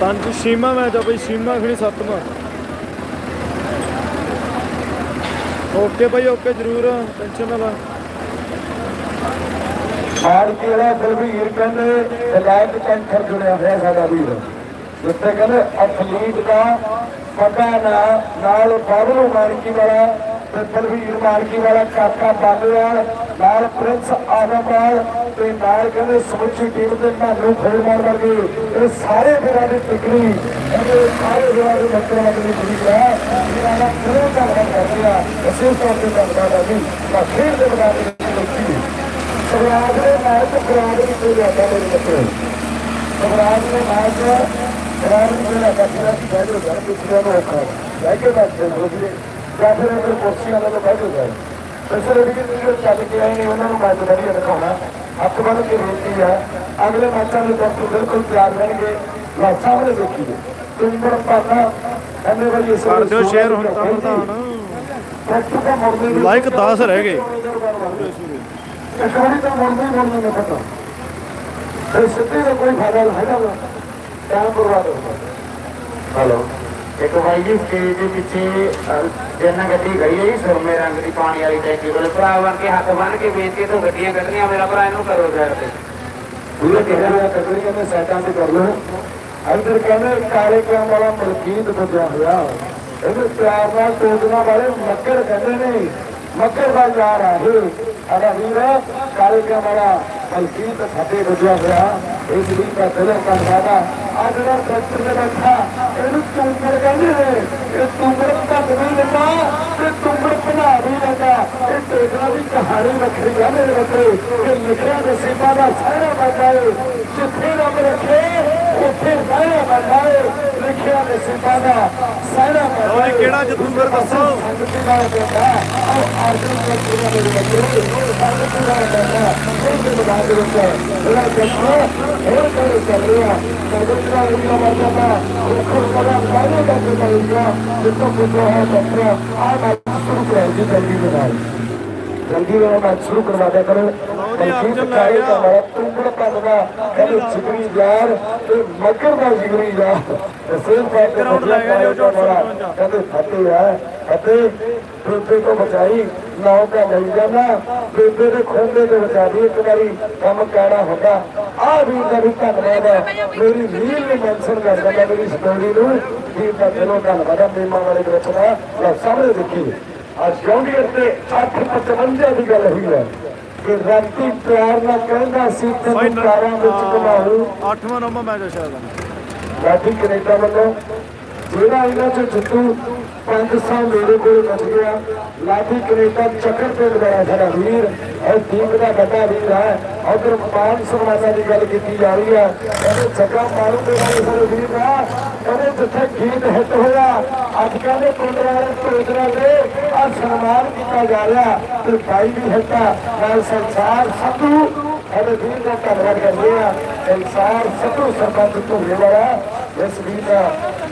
ਪੰਜ ਸੀਮਾ ਮੈਚ ਆ ਬਈ ਸੀਮਾ ਖੜੀ ਸੱਤਵਾਂ। ਓਕੇ ਭਾਈ ਓਕੇ, ਜ਼ਰੂਰ ਟੈਨਸ਼ਨ ਨਾ ਲਾ। ਹਾਰ ਕੇ ਬਲਵੀਰ ਕਹਿੰਦੇ ਲਾਇਕ ਕੈਂਸਰ ਜੁੜਿਆ ਹੋਇਆ ਸਾਡਾ ਵੀਰ। ਜਿੱਥੇ ਕਹਿੰਦੇ ਐਥਲੀਟ ਦਾ ਪਤਾ ਨਾ ਨਾਲ ਬਾਬਲੂ ਮਾਰਕੀ ਵਾਲਾ ਤੇ ਬਲਵੀਰ ਮਾਰਕੀ ਵਾਲਾ ਕਾਕਾ ਬਾਲਵਾਲ ਨਾਲ ਪ੍ਰਿੰਸ ਆਦਮਵਾਲ ਤੇ ਨਾਲ ਕਹਿੰਦੇ ਸਮੁੱਚੀ ਟੀਮ ਦੇ ਮਾਨੂ ਖੋਲਮਾਰ ਵਰਗੇ ਇਹ ਸਾਰੇ ਵੀਰਾਂ ਦੀ ਟਿਕਰੀ ਇਹ ਸਾਰੇ ਵੀਰਾਂ ਦੇ ਬੱਚਿਆਂ ਦੀ ਟਿਕਰੀ ਹੈ। ਜਿਹਨਾਂ ਦਾ ਕਿਹੜਾ ਕੰਮ ਕਰਦੇ ਆ। ਇਸੇ ਤੌਰ ਤੇ ਧੰਨਵਾਦ ਆ ਜੀ ਤਾਂ ਖੇਡ ਦੇ ਬਣਾ ਦੇ ਲੋਕੀ ਸਵਰਾਜ ਮੈਚ ਖਰਾਬ ਨਹੀਂ ਕੋਈ ਮੇਰੇ ਬੱਚੇ। ਸਵਰਾਜ ਨੇ ਮੈਚ ਖਰਾਬ ਨਹੀਂ ਕੋਈ ਜਾਂਦਾ ਜਿਹੜਾ ਬੈਠੋ ਘਰ ਪਿਛਲੇ ਨੂੰ ਔਖਾ ਲੈ ਕੇ ਬੈਠੇ ਲੋਕੀ ਜਾਂ ਫਿਰ ਕੁਰਸੀਆਂ ਨਾਲ ਬੈਠੋ ਜਾਏ ਅਸਲ ਵਿੱਚ ਜਿਹੜੇ ਚੱਲ ਕੇ ਆਏ ਨੇ, ਉਹਨਾਂ ਨੂੰ ਮੈਚ ਵਧੀਆ ਦਿਖਾਉਣਾ। ਹੱਥ ਬੰਨ ਕੇ ਬੇਨਤੀ ਹੈ। ਅਗਲੇ ਮੈਚਾਂ ਦੇ ਡਾਕਟਰ ਬਿਲਕੁਲ ਤਿਆਰ ਰਹਿਣਗੇ। ਲਾ ਸਾਹਮਣੇ ਦੇਖੀਏ। ਤੁੰਬੜ ਪਾਣਾ ਐਨੇ ਇਸ ਕਰ ਦਿਓ ਸ਼ੇਅਰ ਹੁਣ ਤਾਂ ਪ੍ਰਧਾਨ। ਲਾਈਕ 10 ਰਹਿ ਗਏ। ਇੱਕ ਵਾਰੀ ਤਾਂ ਮੁਰਦੇ ਹੀ ਮੁਰਦੇ ਨੇ ਪਤਾ ਇਹ ਸਿੱਧੇ ਦਾ ਕੋਈ ਫਾਇਦਾ ਨਹੀਂ ਹੈਗਾ। ਟਾਈਮ ਬਰਬਾਦ ਹੁੰਦਾ ਹਲੋ। ਇੱਕ ਭਾਈ ਜੀ ਸਟੇਜ ਦੇ ਪਿੱਛੇ ਜੰਨਾ ਗੱਡੀ ਗਈ ਹੈ ਸੁਰਮੇ ਰੰਗ ਦੀ ਪਾਣੀ ਵਾਲੀ ਟੈਂਕੀ ਕੋਲ। ਭਰਾ ਬਣ ਕੇ ਹੱਥ ਬੰਨ ਕੇ ਬੇਨਤੀ ਤੋਂ ਗੱਡੀਆਂ ਕੱਢਣੀਆਂ, ਮੇਰਾ ਭਰਾ ਇਹਨੂੰ ਕਰੋ ਸਾਈਡ ਤੇ। ਪੂਰੇ ਕਿਹੜਾ ਹੋਇਆ ਕੱਢਣੀ ਕਹਿੰਦੇ ਸੈਟਾਂ ਤੇ ਕਰ ਲਓ। ਅੰਦਰ ਕਹਿੰਦੇ, ਕਾਲੇ ਕਿਆਂ ਵਾਲਾ ਮਲਕੀਤ ਬੱਜਾ ਹੋਇਆ। ਇਹਨੂੰ ਪਿਆਰ ਨਾਲ ਤੋੜਨਾ ਵਾਲੇ ਮੱਕਰ ਕਹਿੰਦੇ ਨੇ ਮੱਕਰ ਦਾ ਯਾਰ ਆ ਇਹ। ਅਰੇ ਵੀਰ ਕਾਲੇ ਕਿਆਂ ਵਾਲਾ ਮਲਕੀਤ ਫੱਟੇ ਬੱਜਿਆ ਹੋਇਆ। ਇਸ ਲਈ ਦਾ ਦਿਲ ਆ ਜਿਹੜਾ ਟਰੈਕਟਰ ਦੇ ਬੈਠਾ। ਇਹਨੂੰ ਤੁੰਬੜ ਕਹਿੰਦੇ ਨੇ। ਇਹ ਤੁੰਬੜ ਭੱਜ ਨਹੀਂ ਲੈਂਦਾ। ਤੇ ਤੁੰਬੜ ਬਣਾ ਵੀ ਲੈਂਦਾ। ਇਹ ਟੇਕਣਾ ਦੀ ਕਹਾਣੀ ਵੱਖਰੀ ਆ ਮੇਰੇ ਬੱਚੇ। ਕਿ ਲਿਖਿਆ ਨਸੀਬਾਂ ਦਾ ਸਾਰਾ ਬਾਟਾ ਏ। ਜਿੱਥੇ ਰੱਬ ਰੱਖੇ, ਉੱਥੇ ਸਾਰਾ ਬਾਟਾ ਏ ਲਿਖਿਆ ਨਸੀਬਾਂ ਦਾ ਸਾਰਾ ਬਾਟਾ ਓਏ ਕਿਹੜਾ ਜਥੂਗਰ ਦੱਸੋ? ਸੰਗਤੀ ਨਾਲ ਕਹਿੰਦਾ ਆਹ ਆਰਜਨ ਦਾ ਪੂਰਾ ਮੇਰੇ ਬੱਚੇ ਸੰਗਤੀ ਨਾਲ ਕਹਿੰਦਾ ਇਹ ਬਣਾ ਦੇ ਵਿੱਚ ਜਿਹੜਾ ਜੱਟਾ ਹੋਰ ਕਰ ਚੱਲ ਰਿਹਾ ਸੰਗਤੀ ਨਾਲ ਇਹ ਮਰਦਾ ਉਹ ਕਦਾ ਪਹਿਲੇ ਦਾ ਪਾਏਗਾ ਜਿੱਥੋਂ ਪੁੱਛੋ ਹੈ ਡਾਕਟਰ ਆ ਮੈਂ ਸ਼ੁਰੂ ਕਰਾਂ ਜੀ ਜਲਦੀ ਬਣਾ ਜਲਦੀ ਵਾਲਾ ਮੈਚ ਸ਼ੁਰੂ ਕਰਵਾ ਦਿਆ ਕਰੋ। ਮਲਕੀਤ ਕਾਲੇ ਦਾ ਬੜਾ ਤੁੰਬੜ ਪੰਨਦਾ ਕਹਿੰਦੇ ਜਿਗਰੀ ਯਾਰ ਤੇ ਮੱਕਰ ਦਾ ਜਿਗਰੀ ਯਾਰ। ਬੜਾ ਕਹਿੰਦੇ ਫਤਿਹ ਹੈ। ਫਤਿਹ ਬੇਬੇ ਤੋਂ ਬਚਾਈ ਨਾਉ ਕਾ ਲਈ ਜਾਣਾ ਬੇਬੇ ਦੇ ਖੋਂਦੇ ਤੋਂ ਬਚਾ ਦੀ ਇੱਕ ਵਾਰੀ ਕੰਮ ਕਹਿਣਾ ਹੁੰਦਾ। ਆ ਵੀ ਦਾ ਵੀ ਧੰਨਵਾਦ ਮੇਰੀ ਰੀਲ ਨੂੰ ਮੈਂਸ਼ਨ ਕਰ ਦਿੰਦਾ ਮੇਰੀ ਸਟੋਰੀ ਨੂੰ। ਵੀ ਦਾ ਦਿਲੋਂ ਧੰਨਵਾਦ ਮੇਮਾ ਵਾਲੇ ਗਰੁੱਪ ਦਾ। ਲਓ ਸਾਹਮਣੇ ਦੇਖੀਏ ਅੱਜ ਜੌਂਡੀਅਰ ਤੇ 855 ਦੀ ਗੱਲ ਹੋਈ ਹੈ। ਕਿ ਰਾਤੀ ਪਿਆਰ ਨਾਲ ਕਹਿੰਦਾ ਸੀ ਤੈਨੂੰ ਕਾਰਾਂ ਵਿੱਚ ਘੁਮਾਉ 8ਵਾਂ ਨੰਬਰ ਮੈਚ ਸ਼ਾਇਦ। ਲਾਠੀ ਕੈਨੇਡਾ ਵੱਲੋਂ ਜਿਹੜਾ ਇਹਨਾਂ ਚ ਜਿੱਤੂ 500 ਮੇਰੇ ਕੋਲ ਬਚ ਗਿਆ। ਲਾਠੀ ਕੈਨੇਡਾ ਚੱਕਰ ਪਿੰਡ ਦਾ ਸਾਡਾ ਵੀਰ। ਇਹ ਟੀਮ ਦਾ ਵੱਡਾ ਵੀਰ ਹੈ। ਉਧਰ ਮਾਨ ਸਨਮਾਨਾਂ ਦੀ ਗੱਲ ਕੀਤੀ ਜਾ ਰਹੀ ਹੈ। ਕਹਿੰਦੇ ਚੱਕਾ ਮਾਰੂ ਦੇ ਵਾਲੇ ਸਾਡੇ ਵੀਰ ਦਾ। ਕਹਿੰਦੇ ਜਿੱਥੇ ਗੀਤ ਹਿੱਟ ਹੋਇਆ, ਅੱਜ ਕਹਿੰਦੇ ਪਿੰਡ ਵਾਲੇ ਪ੍ਰੋਗਰਾਮ ਦੇ ਆ ਸਨਮਾਨ ਕੀਤਾ ਜਾ ਰਿਹਾ। ਤੇ ਭਾਈ ਵੀ ਹਿੱਟਾ ਨਾਲ ਸੰਸਾਰ ਸੰਧੂ ਸਾਡੇ ਵੀਰ ਦਾ ਧੰਨਵਾਦ ਕਰਦੇ ਆ ਸੰਸਾਰ ਸਿੱਧੂ ਸਰਪੰਚ ਧੁਰੇ ਵਾਲਾ ਇਸ ਵੀਰ ਦਾ।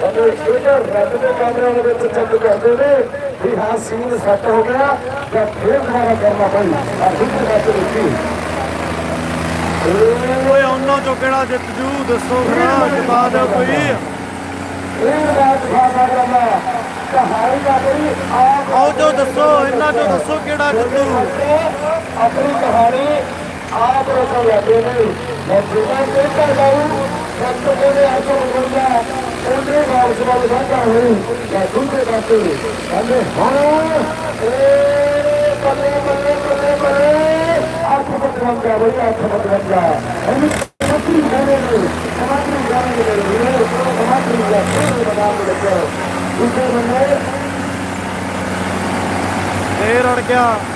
ਕਹਿੰਦੇ ਇਹਦਾ ਰੱਬ ਦੇ ਕਮਰੇ ਦੇ ਵਿੱਚ ਚੈੱਕ ਕਰਦੇ ਨੇ। ਵੀ ਹਾਂ ਸੀਨ ਸੈੱਟ ਹੋ ਗਿਆ ਜਾਂ ਫੇਰ ਦੁਬਾਰਾ ਕਰਨਾ ਪਈ ਆ ਵਿੱਚ ਵਿੱਚ ਦੇਖੀ ਓਏ ਉਹਨਾਂ ਚੋਂ ਕਿਹੜਾ ਜਿੱਤ ਜੂ? ਦੱਸੋ ਜਿਤਾ ਦਿਓ ਕੋਈ? ਇਹ ਰਾਤ ਖਾਣਾ ਕਰਨਾ। ਕਹਾਣੀ ਦਾ ਕੋਈ ਆਓ ਜੋ ਦੱਸੋ ਇਹਨਾਂ ਚੋਂ ਦੱਸੋ ਕਿਹੜਾ ਜਿੱਤੂ? ਆਪਣੀ ਕਹਾਣੀ ਆਪ ਰਚਾ ਲੈਂਦੇ ਨੇ ਮੈਂ ਜਿਹੜਾ ਕਹਿੰਦਾ ਜਾਊ ਸੱਤ ਕੋਲੇ ਆ ਕੇ ਬੋਲਦਾ ਉਹਦੇ ਵਾਪਸ ਵੱਲ ਵਾਧਾ ਹੋਈ ਜਾਂ ਦੂਜੇ ਪਾਸੇ ਕਹਿੰਦੇ ਹੁਣ ਏ ਬੱਲੇ ਬੱਲੇ ਬੱਲੇ ਬੱਲੇ ਅੱਠ ਬਤਵੰਜਾ ਬਈ ਅੱਠ ਬਤਵੰਜਾ ਇਹਨੂੰ ਸਮਾਤਰੀ ਗਾਣੇ ਨੇ ਸਮਾਤਰੀ ਗਾਣੇ ਨੇ ਸਮਾਤਰੀ ਗਾਣੇ ਬਣਾ ਕੇ ਲੱਗਿਆ ਦੂਜੇ ਬੰਦੇ ਫੇਰ ਅੜ ਗਿਆ ਉੱਪਰ ਗਰਾਉਂਡ